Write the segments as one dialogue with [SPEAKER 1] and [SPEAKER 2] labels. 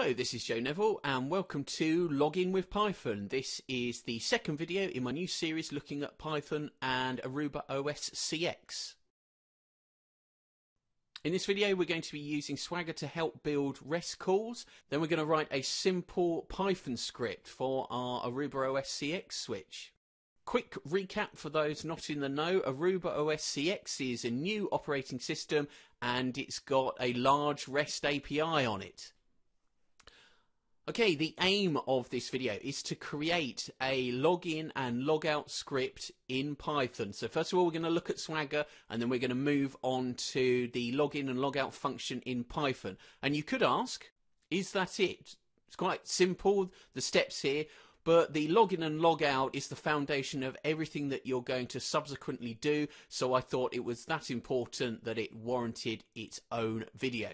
[SPEAKER 1] Hello, this is Joe Neville and welcome to Login with Python. This is the second video in my new series looking at Python and Aruba OS CX. In this video we're going to be using Swagger to help build REST calls. Then we're going to write a simple Python script for our Aruba OS CX switch. Quick recap for those not in the know Aruba OS CX is a new operating system and it's got a large REST API on it. Okay, the aim of this video is to create a login and logout script in Python. So first of all, we're going to look at Swagger and then we're going to move on to the login and logout function in Python. And you could ask, is that it? It's quite simple, the steps here. But the login and logout is the foundation of everything that you're going to subsequently do. So I thought it was that important that it warranted its own video.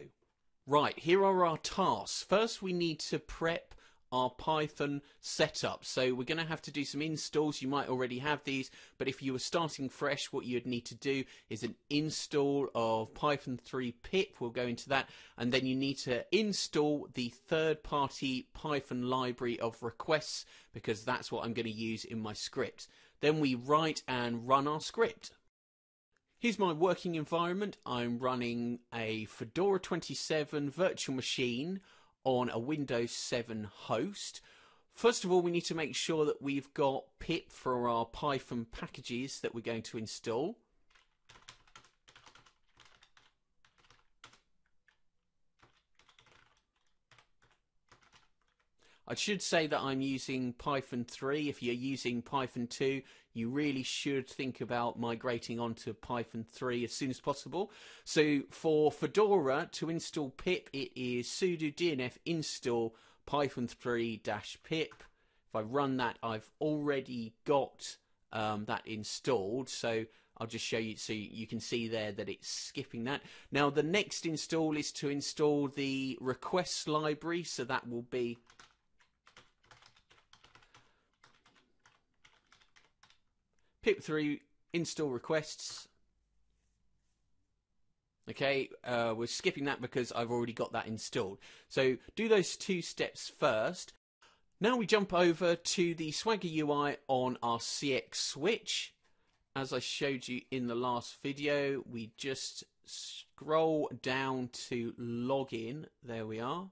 [SPEAKER 1] Right, here are our tasks. First, we need to prep our Python setup. So we're going to have to do some installs. You might already have these, but if you were starting fresh, what you'd need to do is an install of Python 3 pip. We'll go into that. And then you need to install the third-party Python library of requests because that's what I'm going to use in my script. Then we write and run our script. Here's my working environment. I'm running a Fedora 27 virtual machine on a Windows 7 host. First of all, we need to make sure that we've got pip for our Python packages that we're going to install. I should say that I'm using Python 3. If you're using Python 2, you really should think about migrating onto Python 3 as soon as possible. So for Fedora to install pip, it is sudo dnf install python 3-pip. If I run that, I've already got um, that installed. So I'll just show you so you can see there that it's skipping that. Now the next install is to install the requests library. So that will be pip3 install requests. Okay, uh, we're skipping that because I've already got that installed. So do those two steps first. Now we jump over to the Swagger UI on our CX switch. As I showed you in the last video, we just scroll down to login. There we are.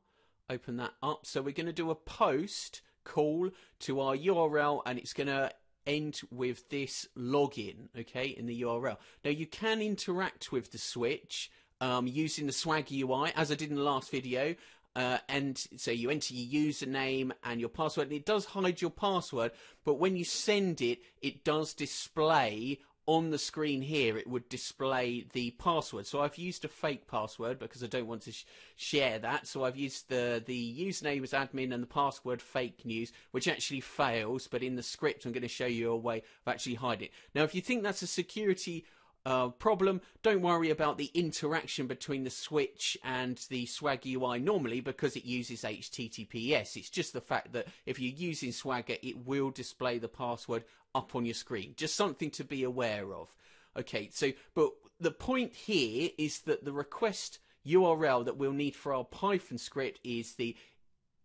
[SPEAKER 1] Open that up. So we're going to do a post call to our URL and it's going to end with this login, okay, in the URL. Now you can interact with the switch um, using the Swagger UI, as I did in the last video. Uh, and so you enter your username and your password, and it does hide your password, but when you send it, it does display on the screen here it would display the password so I've used a fake password because I don't want to sh share that so I've used the the username as admin and the password fake news which actually fails but in the script I'm going to show you a way of actually hiding it now if you think that's a security uh, problem. Don't worry about the interaction between the switch and the Swagger UI normally because it uses HTTPS. It's just the fact that if you're using Swagger, it will display the password up on your screen. Just something to be aware of. Okay, so, but the point here is that the request URL that we'll need for our Python script is the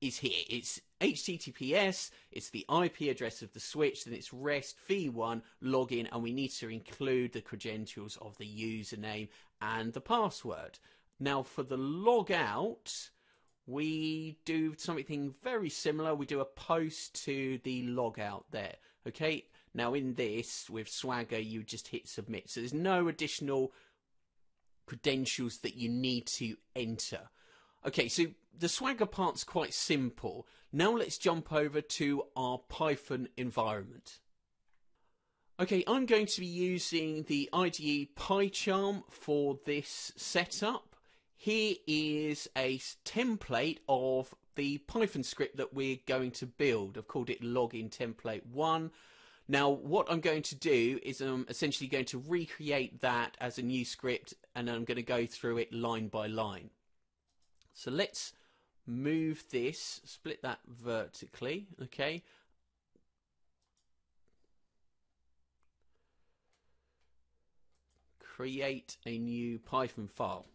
[SPEAKER 1] is here. It's HTTPS, it's the IP address of the switch, then it's REST v1 login, and we need to include the credentials of the username and the password. Now, for the logout, we do something very similar. We do a post to the logout there. Okay, now in this with Swagger, you just hit submit, so there's no additional credentials that you need to enter. Okay, so the Swagger part's quite simple. Now let's jump over to our Python environment. Okay, I'm going to be using the IDE PyCharm for this setup. Here is a template of the Python script that we're going to build. I've called it login template 1. Now, what I'm going to do is I'm essentially going to recreate that as a new script and I'm going to go through it line by line. So let's move this, split that vertically, okay? Create a new Python file.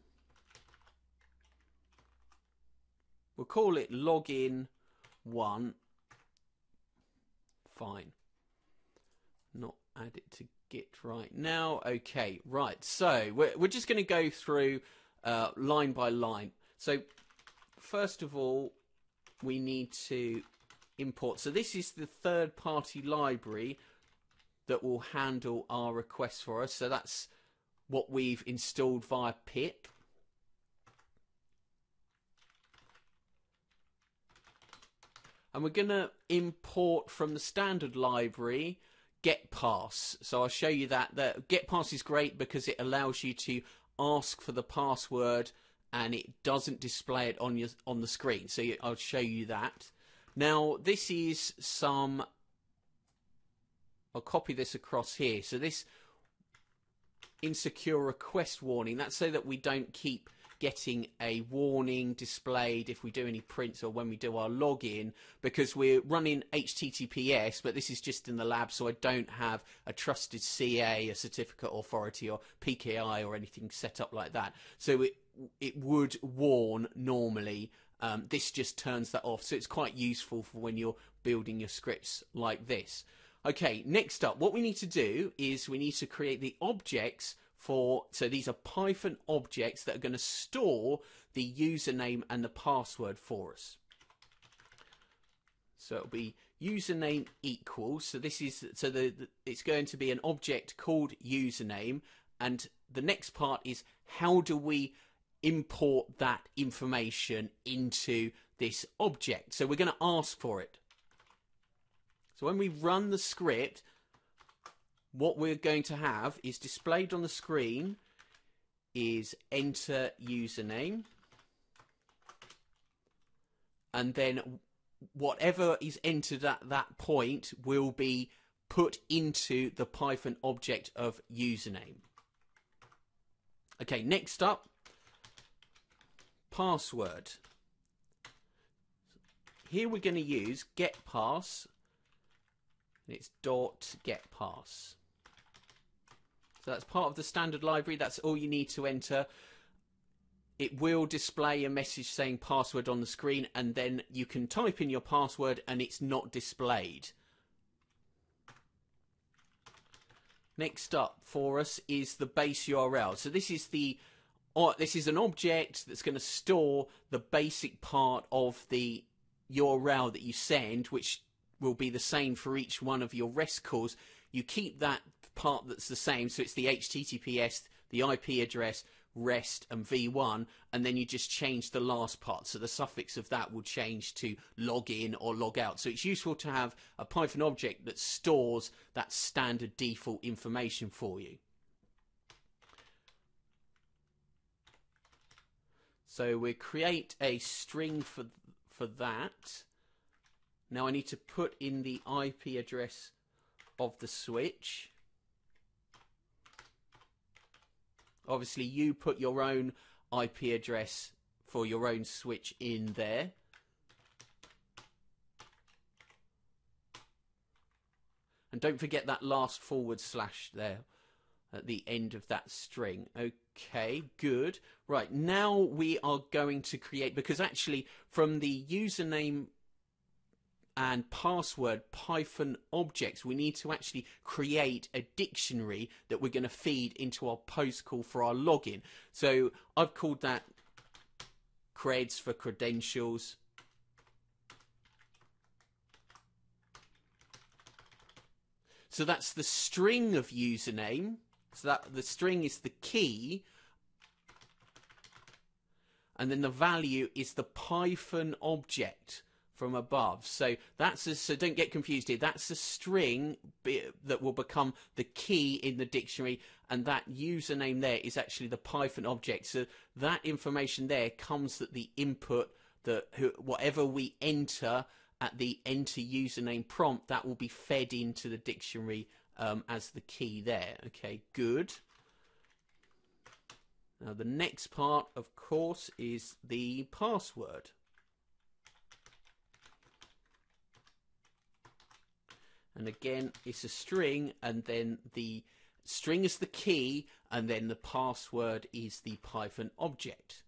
[SPEAKER 1] We'll call it login one. Fine. Not add it to Git right now. Okay, right. So we're, we're just going to go through uh, line by line. So first of all, we need to import. So this is the third party library that will handle our requests for us. So that's what we've installed via pip. And we're going to import from the standard library getPass. So I'll show you that. The Get Pass is great because it allows you to ask for the password and it doesn't display it on your on the screen. So I'll show you that. Now this is some. I'll copy this across here. So this insecure request warning. That's so that we don't keep getting a warning displayed if we do any prints or when we do our login because we're running HTTPS, but this is just in the lab, so I don't have a trusted CA, a certificate authority, or PKI or anything set up like that. So it it would warn normally. Um, this just turns that off, so it's quite useful for when you're building your scripts like this. Okay, next up, what we need to do is we need to create the objects for, so these are Python objects that are going to store the username and the password for us. So it'll be username equals, so this is, so the, the it's going to be an object called username, and the next part is how do we import that information into this object. So we're going to ask for it. So when we run the script, what we're going to have is displayed on the screen is enter username and then whatever is entered at that point will be put into the Python object of username. Okay, next up, password. Here we're going to use getPass. It's dot getPass. So that's part of the standard library. That's all you need to enter. It will display a message saying password on the screen, and then you can type in your password and it's not displayed. Next up for us is the base URL. So this is the this is an object that's going to store the basic part of the URL that you send, which will be the same for each one of your REST calls. You keep that part that's the same. So it's the HTTPS, the IP address, REST, and V1, and then you just change the last part. So the suffix of that will change to log in or log out. So it's useful to have a Python object that stores that standard default information for you. So we create a string for for that. Now I need to put in the IP address of the switch. Obviously, you put your own IP address for your own switch in there. And don't forget that last forward slash there at the end of that string. Okay, good. Right, now we are going to create, because actually from the username and password Python objects, we need to actually create a dictionary that we're going to feed into our post call for our login. So I've called that creds for credentials. So that's the string of username. So that the string is the key. And then the value is the Python object from above. So that's a, so don't get confused here. That's a string that will become the key in the dictionary, and that username there is actually the Python object. So that information there comes at the input that whatever we enter at the enter username prompt, that will be fed into the dictionary um, as the key there. Okay, good. Now the next part, of course, is the password. And again, it's a string, and then the string is the key, and then the password is the Python object.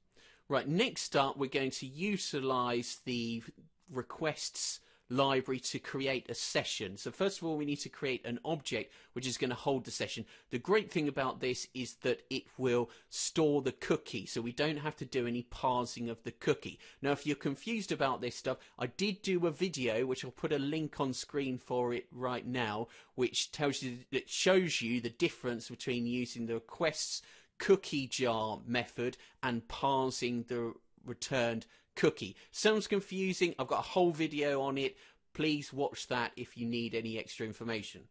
[SPEAKER 1] Right, next up, we're going to utilize the requests library to create a session. So first of all, we need to create an object which is going to hold the session. The great thing about this is that it will store the cookie, so we don't have to do any parsing of the cookie. Now, if you're confused about this stuff, I did do a video, which I'll put a link on screen for it right now, which tells you, it shows you the difference between using the requests cookie jar method and parsing the returned cookie. Sounds confusing. I've got a whole video on it. Please watch that if you need any extra information.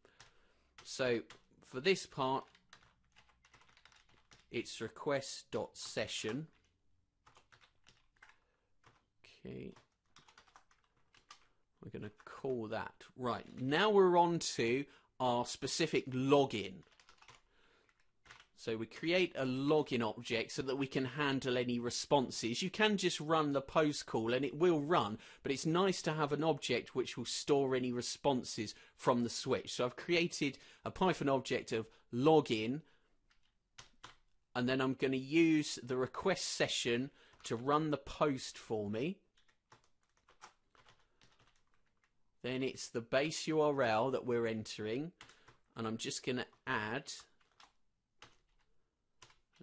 [SPEAKER 1] So for this part, it's request.session. Okay. We're going to call that. Right. Now we're on to our specific login. So we create a login object so that we can handle any responses. You can just run the post call and it will run, but it's nice to have an object which will store any responses from the switch. So I've created a Python object of login and then I'm going to use the request session to run the post for me. Then it's the base URL that we're entering and I'm just going to add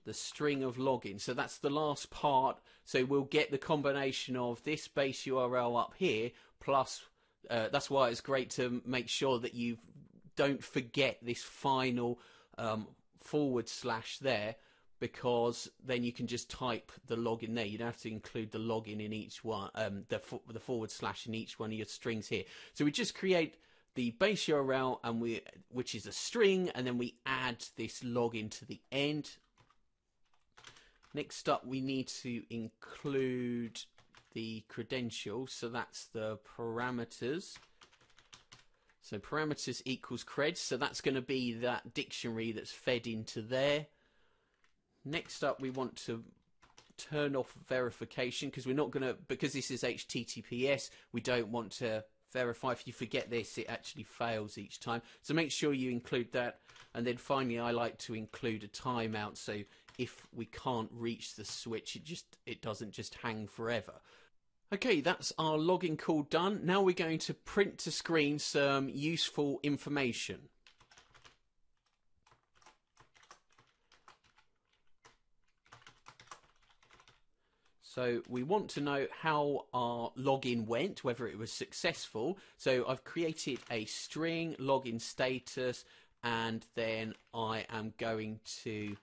[SPEAKER 1] the string of login. So that's the last part. So we'll get the combination of this base URL up here plus. Uh, that's why it's great to make sure that you don't forget this final um, forward slash there because then you can just type the login there. You don't have to include the login in each one, um, the the forward slash in each one of your strings here. So we just create the base URL and we which is a string, and then we add this login to the end Next up, we need to include the credentials. So that's the parameters. So parameters equals creds. So that's going to be that dictionary that's fed into there. Next up, we want to turn off verification because we're not going to, because this is HTTPS, we don't want to verify. If you forget this, it actually fails each time. So make sure you include that. And then finally, I like to include a timeout. So if we can't reach the switch, it just it doesn't just hang forever. Okay, that's our login call done. Now we're going to print to screen some useful information. So we want to know how our login went, whether it was successful. So I've created a string login status and then I am going to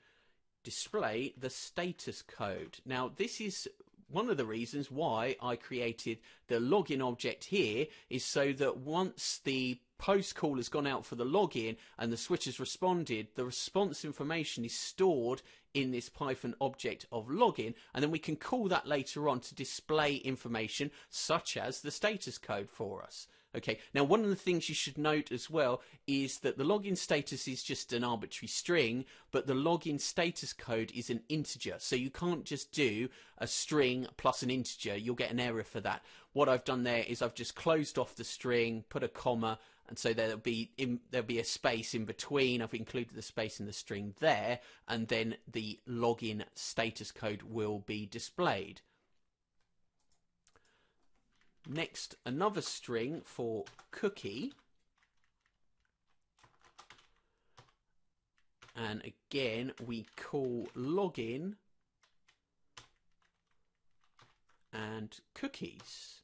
[SPEAKER 1] display the status code. Now, this is one of the reasons why I created the login object here is so that once the post call has gone out for the login and the switch has responded, the response information is stored in this Python object of login, and then we can call that later on to display information such as the status code for us. Okay, now one of the things you should note as well is that the login status is just an arbitrary string, but the login status code is an integer. So you can't just do a string plus an integer. You'll get an error for that. What I've done there is I've just closed off the string, put a comma, and so there'll be in, there'll be a space in between. I've included the space in the string there, and then the login status code will be displayed. Next, another string for cookie. And again, we call login and cookies.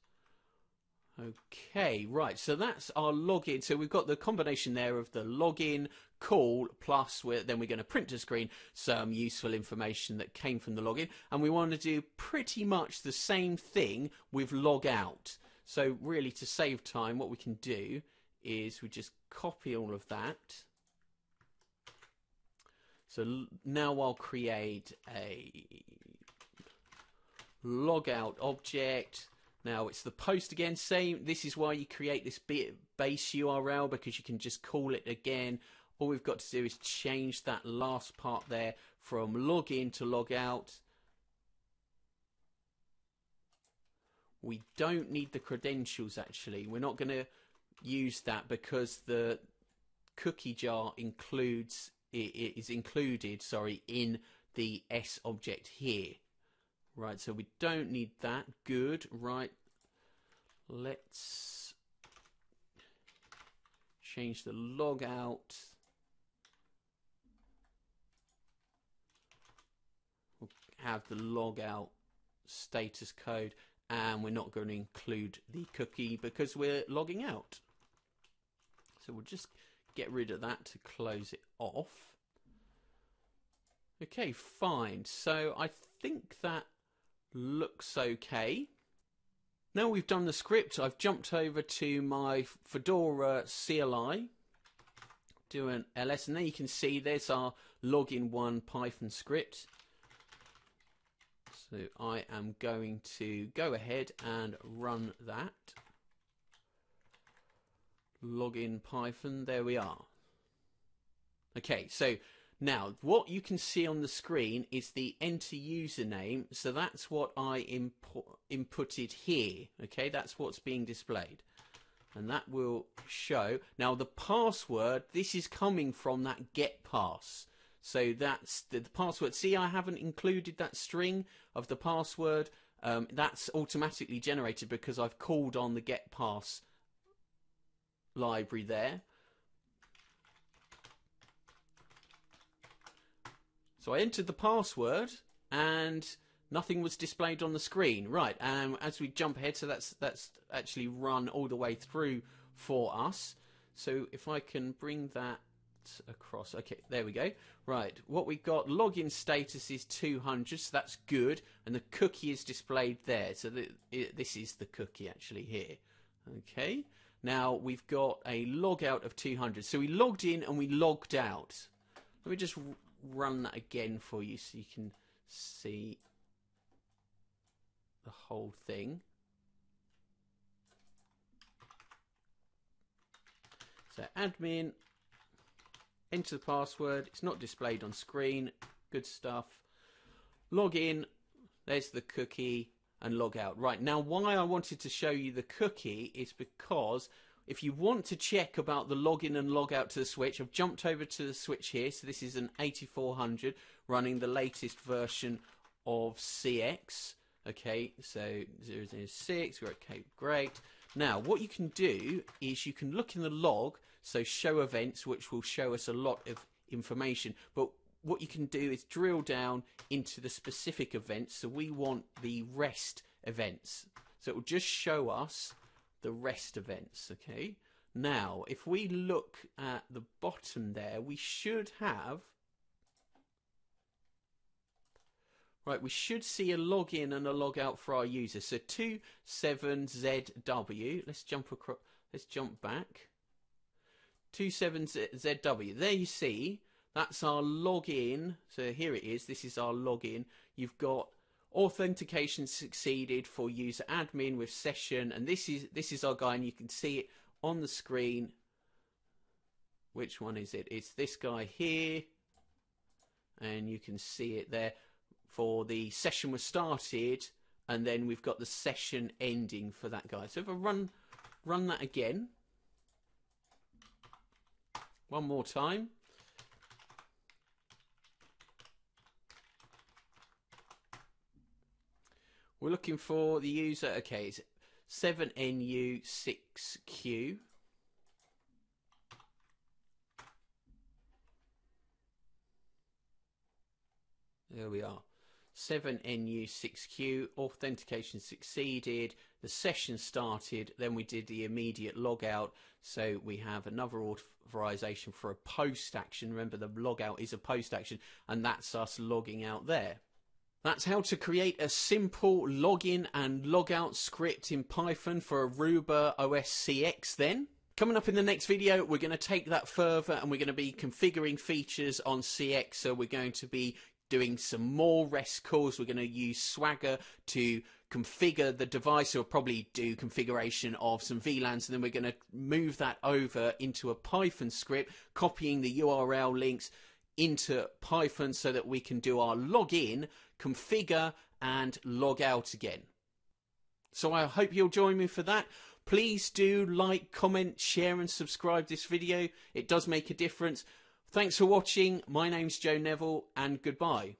[SPEAKER 1] Okay, right. So that's our login. So we've got the combination there of the login call plus we're, then we're going to print to screen some useful information that came from the login. And we want to do pretty much the same thing with log out. So really to save time, what we can do is we just copy all of that. So now I'll create a logout object now it's the post again. Same. This is why you create this base URL because you can just call it again. All we've got to do is change that last part there from login to log out. We don't need the credentials actually. We're not going to use that because the cookie jar includes it is included sorry in the s object here Right, so we don't need that. Good. Right. Let's change the log out. Have the log out status code and we're not going to include the cookie because we're logging out. So we'll just get rid of that to close it off. Okay, fine. So I think that looks okay. Now we've done the script, I've jumped over to my Fedora CLI, do an ls, and there you can see there's our login one Python script. So I am going to go ahead and run that. Login Python, there we are. Okay, so now, what you can see on the screen is the enter username. So that's what I input, inputted here. Okay, that's what's being displayed. And that will show. Now, the password, this is coming from that get pass. So that's the, the password. See, I haven't included that string of the password. Um, that's automatically generated because I've called on the get pass library there. So I entered the password and nothing was displayed on the screen. Right, um, as we jump ahead, so that's that's actually run all the way through for us. So if I can bring that across, okay, there we go. Right, what we got, login status is 200, so that's good, and the cookie is displayed there. So the, it, this is the cookie actually here. Okay, now we've got a logout of 200. So we logged in and we logged out. Let me just run that again for you so you can see the whole thing. So admin, enter the password, it's not displayed on screen, good stuff. Log in, there's the cookie, and log out. Right, now why I wanted to show you the cookie is because if you want to check about the login and log out to the switch, I've jumped over to the switch here. So this is an 8400 running the latest version of CX. Okay, so 006, we're okay, great. Now, what you can do is you can look in the log, so show events, which will show us a lot of information. But what you can do is drill down into the specific events. So we want the REST events. So it will just show us the rest events, okay? Now, if we look at the bottom there, we should have... Right, we should see a login and a logout for our user. So 27ZW, let's jump across, let's jump back. 27ZW, there you see, that's our login. So here it is, this is our login. You've got authentication succeeded for user admin with session and this is this is our guy and you can see it on the screen. Which one is it? It's this guy here and you can see it there. For the session was started and then we've got the session ending for that guy. So if I run run that again one more time We're looking for the user. Okay, it's 7NU6Q. There we are. 7NU6Q, authentication succeeded, the session started, then we did the immediate logout. So we have another authorization for a post action. Remember, the logout is a post action, and that's us logging out there. That's how to create a simple login and logout script in Python for Aruba OS CX then. Coming up in the next video, we're going to take that further and we're going to be configuring features on CX. So we're going to be doing some more REST calls. We're going to use Swagger to configure the device or probably do configuration of some VLANs and then we're going to move that over into a Python script, copying the URL links into Python so that we can do our login configure and log out again. So I hope you'll join me for that. Please do like, comment, share and subscribe this video. It does make a difference. Thanks for watching. My name's Joe Neville and goodbye.